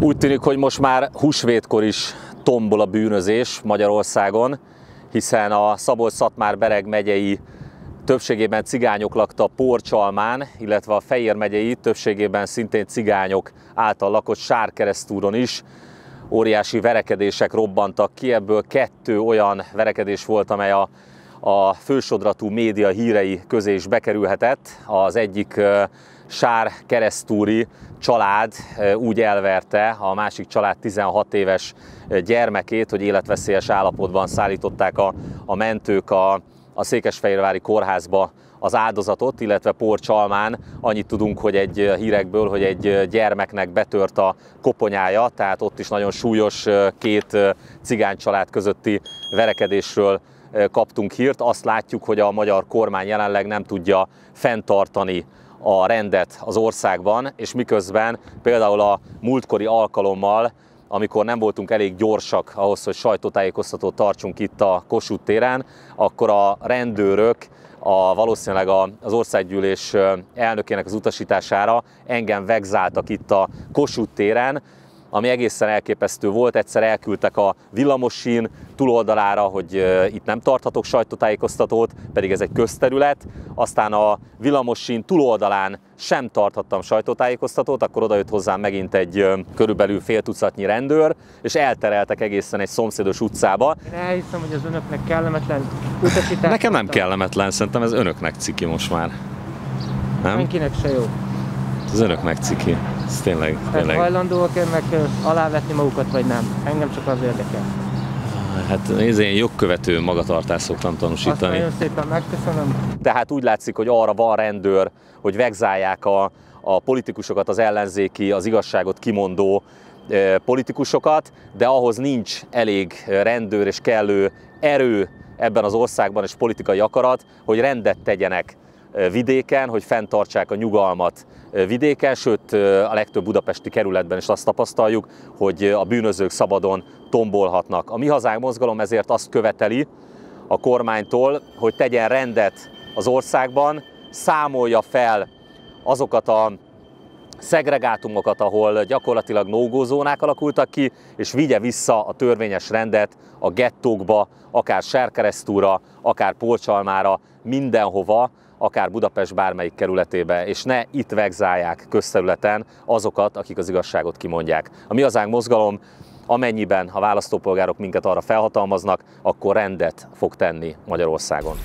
Úgy tűnik, hogy most már húsvétkor is tombol a bűnözés Magyarországon, hiszen a Szabolcs-Szatmár-Bereg megyei többségében cigányok lakta Porcsalmán, illetve a Fejér megyei többségében szintén cigányok által lakott Sárkeresztúron is óriási verekedések robbantak ki, ebből kettő olyan verekedés volt, amely a, a fősodratú média hírei közé is bekerülhetett. Az egyik Sár keresztúri család úgy elverte a másik család 16 éves gyermekét, hogy életveszélyes állapotban szállították a, a mentők a, a Székesfehérvári kórházba az áldozatot, illetve Porcsalmán annyit tudunk, hogy egy hírekből, hogy egy gyermeknek betört a koponyája, tehát ott is nagyon súlyos két cigánycsalád közötti verekedésről kaptunk hírt. Azt látjuk, hogy a magyar kormány jelenleg nem tudja fenntartani a rendet az országban, és miközben például a múltkori alkalommal, amikor nem voltunk elég gyorsak ahhoz, hogy sajtótájékoztatót tartsunk itt a Kossuth téren, akkor a rendőrök a, valószínűleg az országgyűlés elnökének az utasítására engem vegzáltak itt a Kossuth téren, ami egészen elképesztő volt. Egyszer elküldtek a villamosin túloldalára, hogy itt nem tarthatok sajtótájékoztatót, pedig ez egy közterület. Aztán a villamosin túloldalán sem tarthattam sajtótájékoztatót, akkor odajött hozzám megint egy körülbelül fél tucatnyi rendőr, és eltereltek egészen egy szomszédos utcába. Én elhiszem, hogy az önöknek kellemetlen utasítás. Nekem nem kellemetlen, szerintem ez önöknek ciki most már. Nem? Senkinek se jó. Az önöknek ciki. Ez tényleg, Tehát tényleg. hajlandóak ennek alávetni magukat, vagy nem? Engem csak az érdekel. Hát nézd, én jogkövető magatartást szoktam Azt tanúsítani. nagyon szépen megköszönöm. Tehát úgy látszik, hogy arra van rendőr, hogy vegzálják a, a politikusokat, az ellenzéki, az igazságot kimondó e, politikusokat, de ahhoz nincs elég rendőr és kellő erő ebben az országban és politikai akarat, hogy rendet tegyenek vidéken, hogy fenntartsák a nyugalmat vidéken, sőt a legtöbb budapesti kerületben is azt tapasztaljuk, hogy a bűnözők szabadon tombolhatnak. A Mi Hazánk mozgalom ezért azt követeli a kormánytól, hogy tegyen rendet az országban, számolja fel azokat a szegregátumokat, ahol gyakorlatilag nógózónák alakultak ki, és vigye vissza a törvényes rendet a gettókba, akár Serkeresztúra, akár Polcsalmára, mindenhova, akár Budapest bármelyik kerületébe, és ne itt vegzálják közterületen azokat, akik az igazságot kimondják. A Mi Hazánk mozgalom amennyiben a választópolgárok minket arra felhatalmaznak, akkor rendet fog tenni Magyarországon.